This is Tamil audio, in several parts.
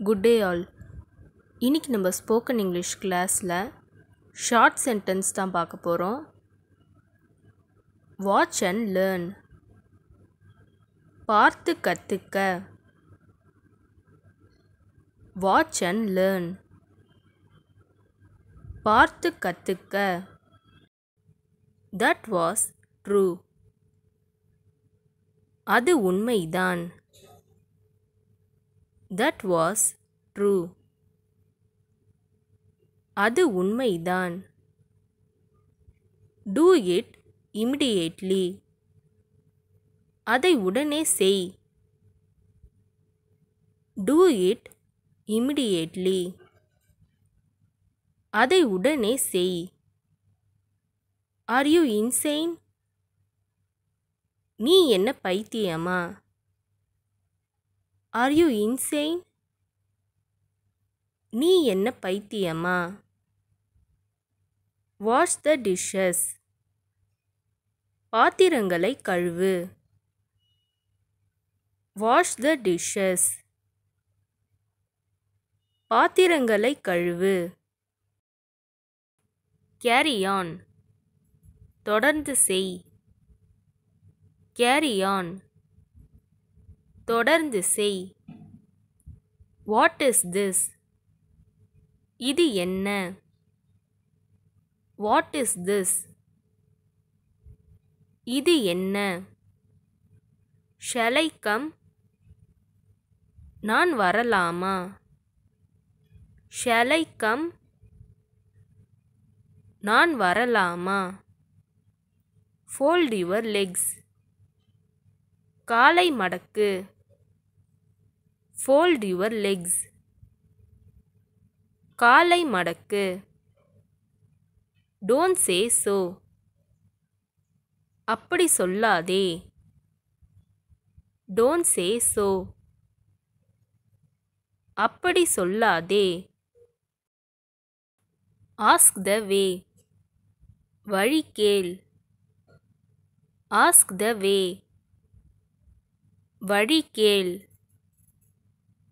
குட் டே ஆல் இன்றைக்கி நம்ம ஸ்போக்கன் இங்கிலீஷ் கிளாஸில் ஷார்ட் சென்டென்ஸ் தான் பார்க்க போகிறோம் வாட்ச் அண்ட் லேர்ன் பார்த்து கற்றுக்க வாட்ச் அண்ட் லேர்ன் பார்த்து கற்றுக்க தட் வாஸ் ட்ரூ அது உண்மைதான். தட் வாஸ் ட்ரூ அது உண்மைதான். டூ இட் இமிடியேட்லி அதை உடனே செய். டூ இட் இமிடியேட்லி அதை உடனே செய். ஆர் யூ இன்சைன் நீ என்ன பைத்தியமா? ஆர் யூ இன்செயின் நீ என்ன பைத்தியமா? வாஷ் த டிஷ்ஷஸ் பாத்திரங்களை கழுவு. வாஷ் த டிஷ்ஷஸ் பாத்திரங்களை கழுவு. கேரி ஆன் தொடர்ந்து செய். கேரி ஆன் தொடர்ந்து செய். வாட் இஸ் திஸ் இது என்ன? வாட் இஸ் திஸ் இது என்ன? ஷலை கம் நான் வரலாமா? ஷலை கம் நான் வரலாமா? ஃபோல்ட் யுவர் லெக்ஸ் காலை மடக்கு. ஃபோல்ட் யுவர் லெக்ஸ் காலை மடக்கு. டோன்ட் சே சோ அப்படி சொல்லாதே. டோன்ட் சே சோ அப்படி சொல்லாதே. ஆஸ்க் த வே வழி கேள். ஆஸ்க் த வே வழி கேள்.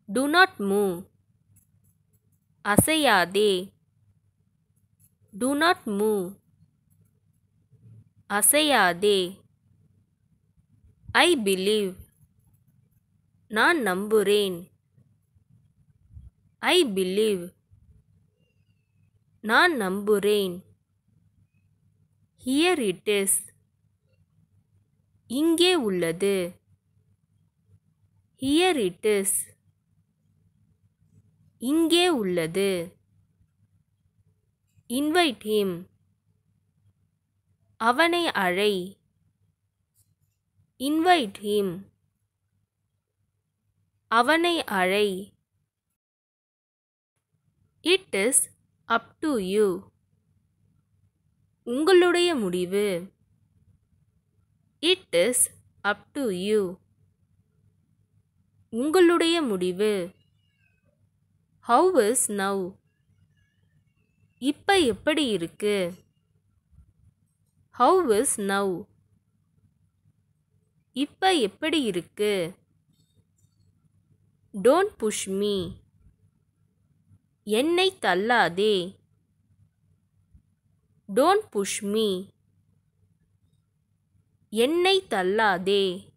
டு நாட் மூவ் அசையாதே. டு நாட் மூவ் அசையாதே. ஐ பிலீவ் நான் நம்புகிறேன் ஐ பிலீவ் நான் நம்புகிறேன் ஹியர் இட் இஸ் இங்கே உள்ளது. ஹியர் இட் இஸ் இங்கே உள்ளது. இன்வைட் ஹிம் அவனை அழை. இன்வைட் ஹிம் அவனை அழை. It is up to you உங்களுடைய முடிவு. It is up to you உங்களுடைய முடிவு. ஹவு இஸ் நவ் இப்போ எப்படி இருக்கு? ஹவு இஸ் நவ் இப்போ எப்படி இருக்கு? டோன்ட் புஷ் மீ என்னை தள்ளாதே. டோன்ட் புஷ் மீ என்னை தள்ளாதே.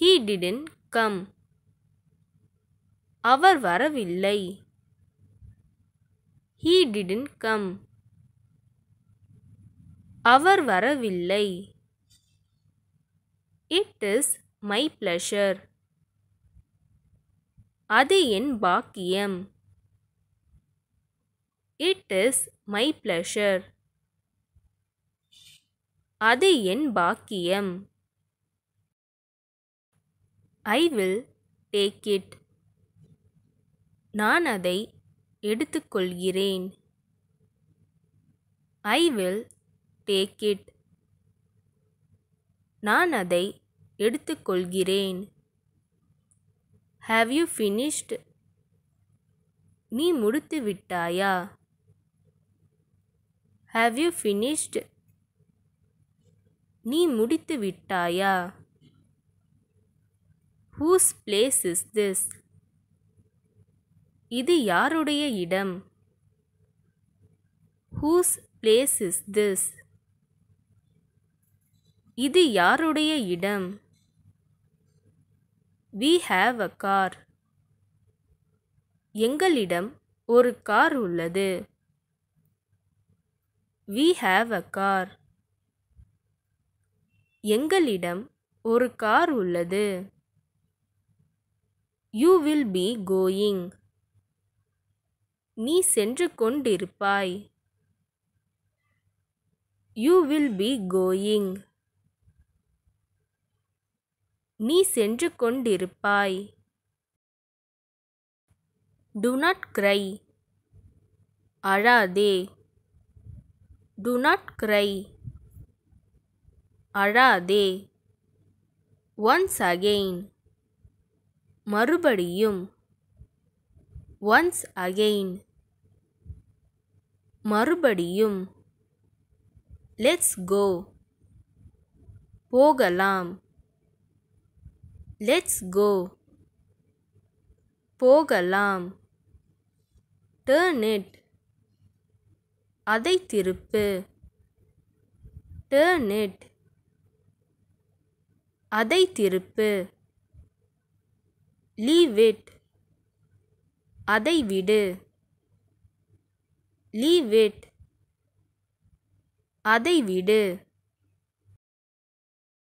ஹீ டிடன் கம் அவர் வரவில்லை. ஹீ டிடன்ட் கம் அவர் வரவில்லை. இட் இஸ் மை பிளஷர் அது என் பாக்கியம். இட் இஸ் மை பிளஷர் அது என் பாக்கியம். ஐ வில் டேக் இட் நான் அதை எடுத்துக்கொள்கிறேன். ஐ வில் டேக் இட் நான் அதை எடுத்துக்கொள்கிறேன். ஹாவ் யூ ஃபினிஷ்ட் நீ முடித்து விட்டாயா? ஹாவ் யூ ஃபினிஷ்ட் நீ முடித்து விட்டாயா? ஹூஸ் பிளேஸ் இஸ் திஸ் இது யாருடைய இடம்? ஹூஸ் பிளேஸ் இஸ் திஸ் இது யாருடைய இடம்? வி ஹாவ் அ கார் எங்களிடம் ஒரு கார் உள்ளது. வி ஹாவ் அ கார் எங்களிடம் ஒரு கார் உள்ளது. யூ வில் பி கோயிங் நீ சென்று கொண்டிருப்பாய். யூ வில் பி கோயிங் நீ சென்று கொண்டிருப்பாய். டு நாட் கிரை அழாதே. டு நாட் கிரை அழாதே. ஒன்ஸ் அகெயின் மறுபடியும். ஒன்ஸ் அகெயின் மறுபடியும் லெட்ஸ் கோ போகலாம். லெட்ஸ் கோ போகலாம். டேர்ன் இட் அதை திருப்பு. டேர்ன் இட் அதை திருப்பு. லீவ் இட் அதை விடு லீவ் இட் அதை விடு